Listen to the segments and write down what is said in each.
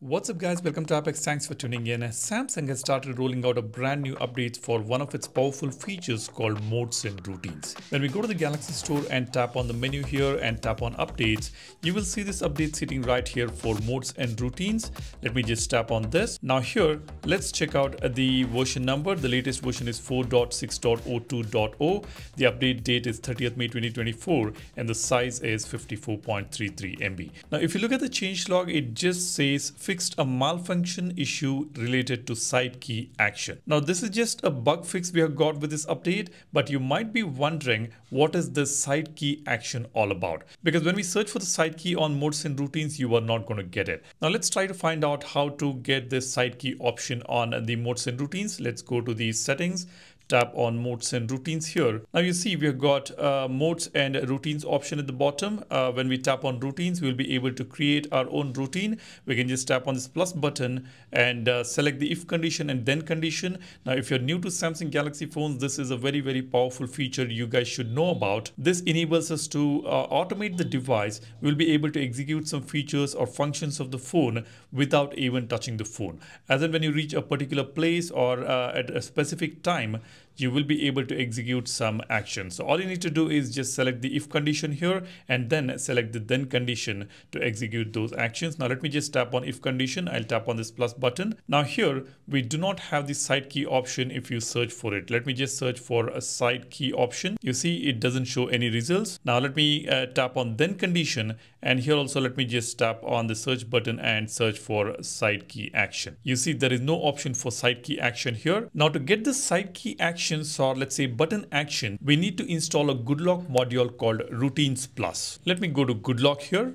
What's up guys, welcome to AppX, thanks for tuning in. Samsung has started rolling out a brand new update for one of its powerful features called modes and routines. When we go to the Galaxy Store and tap on the menu here and tap on updates, you will see this update sitting right here for modes and routines. Let me just tap on this. Now here, let's check out the version number. The latest version is 4.6.02.0. The update date is 30th May 2024 and the size is 54.33 MB. Now if you look at the changelog, it just says fixed a malfunction issue related to side key action. Now this is just a bug fix we have got with this update, but you might be wondering what is this side key action all about? Because when we search for the side key on modes and routines, you are not going to get it. Now let's try to find out how to get this side key option on the modes and routines. Let's go to the settings tap on modes and routines here. Now you see we've got uh, modes and routines option at the bottom. Uh, when we tap on routines, we'll be able to create our own routine. We can just tap on this plus button and uh, select the if condition and then condition. Now if you're new to Samsung Galaxy phones, this is a very, very powerful feature you guys should know about. This enables us to uh, automate the device. We'll be able to execute some features or functions of the phone without even touching the phone. As in when you reach a particular place or uh, at a specific time, you will be able to execute some action. So all you need to do is just select the if condition here and then select the then condition to execute those actions. Now let me just tap on if condition. I'll tap on this plus button. Now here we do not have the side key option if you search for it. Let me just search for a side key option. You see it doesn't show any results. Now let me uh, tap on then condition and here also let me just tap on the search button and search for side key action. You see there is no option for side key action here. Now to get the side key action actions or let's say button action, we need to install a GoodLock module called Routines Plus. Let me go to GoodLock here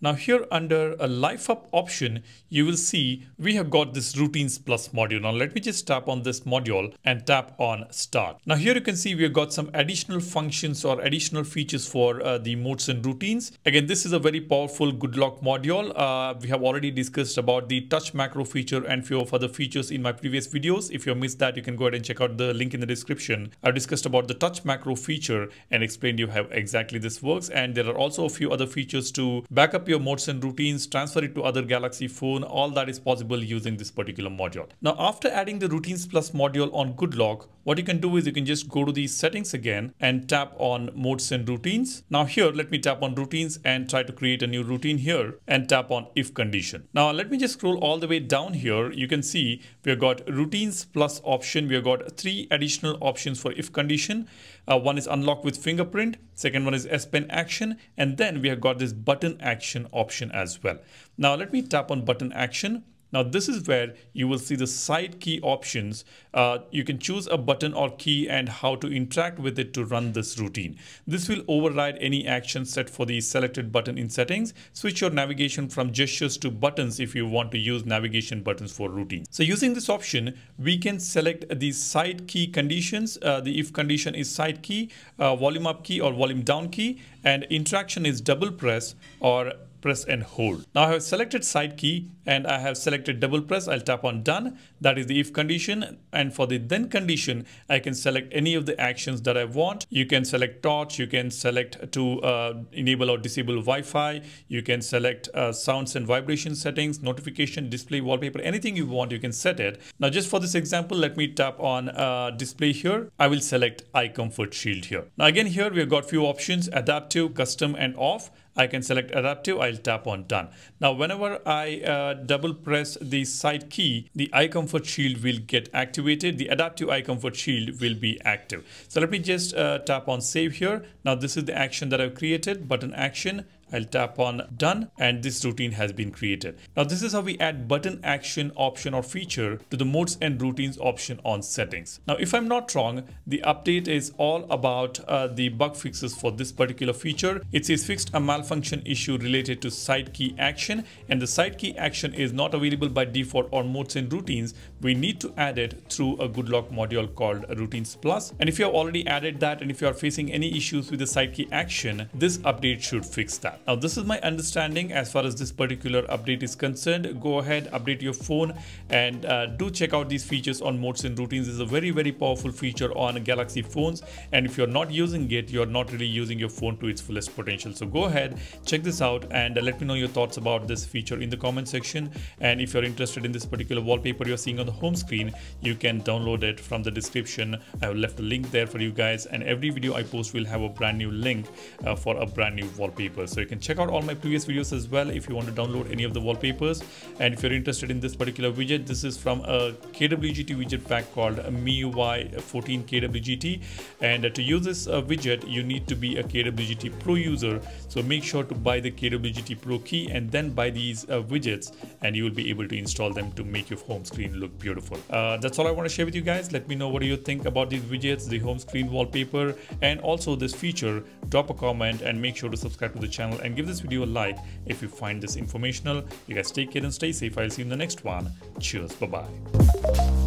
now here under a life up option, you will see we have got this routines plus module. Now let me just tap on this module and tap on start. Now here you can see we have got some additional functions or additional features for uh, the modes and routines. Again, this is a very powerful good GoodLock module. Uh, we have already discussed about the touch macro feature and few of other features in my previous videos. If you missed that, you can go ahead and check out the link in the description. I've discussed about the touch macro feature and explained you how exactly this works. And there are also a few other features to back up your modes and routines, transfer it to other Galaxy phone, all that is possible using this particular module. Now, after adding the Routines Plus module on GoodLock, what you can do is you can just go to the settings again and tap on modes and routines. Now here, let me tap on routines and try to create a new routine here and tap on if condition. Now let me just scroll all the way down here. You can see we have got routines plus option. We have got three additional options for if condition. Uh, one is unlock with fingerprint. Second one is S Pen action. And then we have got this button action option as well. Now let me tap on button action now this is where you will see the side key options. Uh, you can choose a button or key and how to interact with it to run this routine. This will override any action set for the selected button in settings. Switch your navigation from gestures to buttons if you want to use navigation buttons for routines. So using this option, we can select the side key conditions. Uh, the if condition is side key, uh, volume up key or volume down key, and interaction is double press or press and hold. Now I have selected side key and I have selected double press. I'll tap on done. That is the if condition. And for the then condition, I can select any of the actions that I want. You can select torch. You can select to uh, enable or disable Wi-Fi. You can select uh, sounds and vibration settings, notification, display, wallpaper, anything you want, you can set it. Now just for this example, let me tap on uh, display here. I will select eye comfort shield here. Now again here, we've got few options, adaptive, custom and off. I can select adaptive, I'll tap on done. Now, whenever I uh, double press the side key, the eye comfort shield will get activated. The adaptive eye comfort shield will be active. So let me just uh, tap on save here. Now, this is the action that I've created, button action. I'll tap on done and this routine has been created. Now this is how we add button action option or feature to the modes and routines option on settings. Now if I'm not wrong, the update is all about uh, the bug fixes for this particular feature. It says fixed a malfunction issue related to side key action and the side key action is not available by default on modes and routines. We need to add it through a good GoodLock module called Routines Plus. And if you have already added that and if you are facing any issues with the side key action, this update should fix that. Now this is my understanding as far as this particular update is concerned. Go ahead, update your phone and uh, do check out these features on modes and routines. This is a very, very powerful feature on Galaxy phones. And if you're not using it, you're not really using your phone to its fullest potential. So go ahead, check this out and uh, let me know your thoughts about this feature in the comment section. And if you're interested in this particular wallpaper you're seeing on the home screen, you can download it from the description. I have left a link there for you guys. And every video I post will have a brand new link uh, for a brand new wallpaper. So can check out all my previous videos as well if you want to download any of the wallpapers. And if you're interested in this particular widget, this is from a KWGT widget pack called MIUI 14 KWGT. And to use this uh, widget, you need to be a KWGT Pro user. So make sure to buy the KWGT Pro key and then buy these uh, widgets and you will be able to install them to make your home screen look beautiful. Uh, that's all I want to share with you guys. Let me know what do you think about these widgets, the home screen wallpaper, and also this feature. Drop a comment and make sure to subscribe to the and give this video a like if you find this informational. You guys take care and stay safe. I'll see you in the next one. Cheers. Bye-bye.